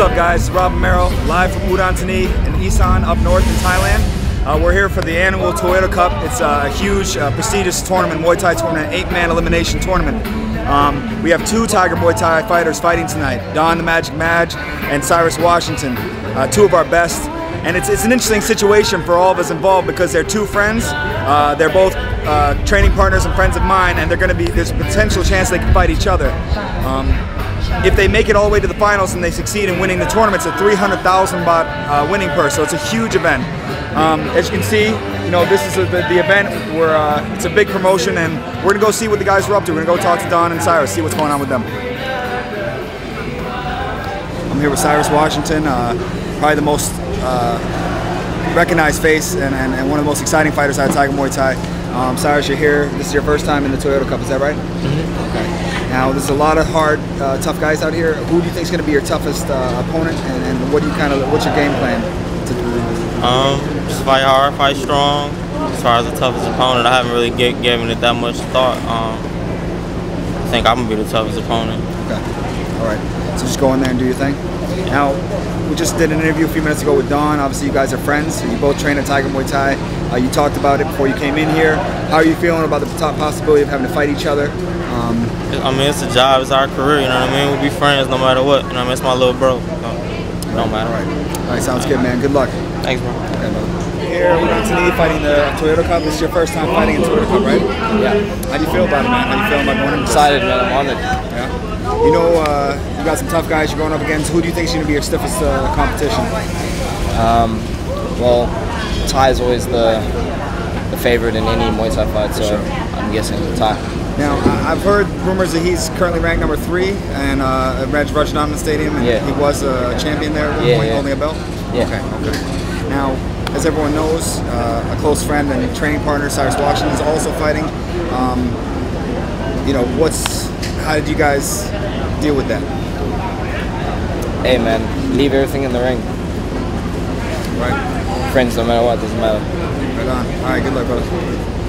What's up, guys? Rob Romero, live from Udon Thani in Isan, up north in Thailand. Uh, we're here for the annual Toyota Cup. It's a huge, uh, prestigious tournament, Muay Thai tournament, eight-man elimination tournament. Um, we have two Tiger Muay Thai fighters fighting tonight, Don the Magic Madge and Cyrus Washington, uh, two of our best. And it's, it's an interesting situation for all of us involved because they're two friends. Uh, they're both uh, training partners and friends of mine, and they're going to be, there's a potential chance they can fight each other. Um, if they make it all the way to the finals and they succeed in winning the tournament, it's a 300,000 baht uh, winning purse, so it's a huge event. Um, as you can see, you know, this is a, the, the, event where uh, it's a big promotion, and we're gonna go see what the guys are up to. We're gonna go talk to Don and Cyrus, see what's going on with them. I'm here with Cyrus Washington, uh, probably the most uh, recognized face and, and, and, one of the most exciting fighters out of Tiger Muay Thai. Um, Cyrus, you're here. This is your first time in the Toyota Cup, is that right? Mm -hmm. Okay. Now, there's a lot of hard, uh, tough guys out here. Who do you think is going to be your toughest uh, opponent, and, and, what do you kind of, what's your game plan? Um, just fight hard, fight strong. As far as the toughest opponent, I haven't really get, given it that much thought. Um, I think I'm gonna be the toughest opponent. Okay. All right. So just go in there and do your thing. Now, we just did an interview a few minutes ago with Don. Obviously, you guys are friends. You both train at Tiger Muay Thai. Uh, you talked about it before you came in here. How are you feeling about the top possibility of having to fight each other? Um, I mean, it's a job, it's our career, you know what I mean? We'll be friends no matter what, you know what I mean? It's my little bro. So, no matter. All right. All right, sounds good, man. Good luck. Thanks, bro. Okay, brother. Here, we're in Tennessee fighting the Toyota Cup. This is your first time fighting in Toyota Cup, right? Yeah. How do you feel about it, man? How do you feel about going in? Excited, man. I'm honored. You know, uh, you got some tough guys you're going up against. Who do you think is going to be your stiffest uh, competition? Um, well, Thai is always the the favorite in any Muay Thai fight, so sure. I'm guessing Thai. Now, I've heard rumors that he's currently ranked number three and uh, at Raj Rajadamnern Stadium, and yeah. he was a champion there at one yeah, point, yeah. holding a belt. Yeah. Okay. Okay. Now, as everyone knows, uh, a close friend and training partner, Cyrus Washington, is also fighting. Um, you know, what's how did you guys deal with that? Hey, man, leave everything in the ring. Right. Friends, no matter what, doesn't matter. Right on. All right. Good luck, brother.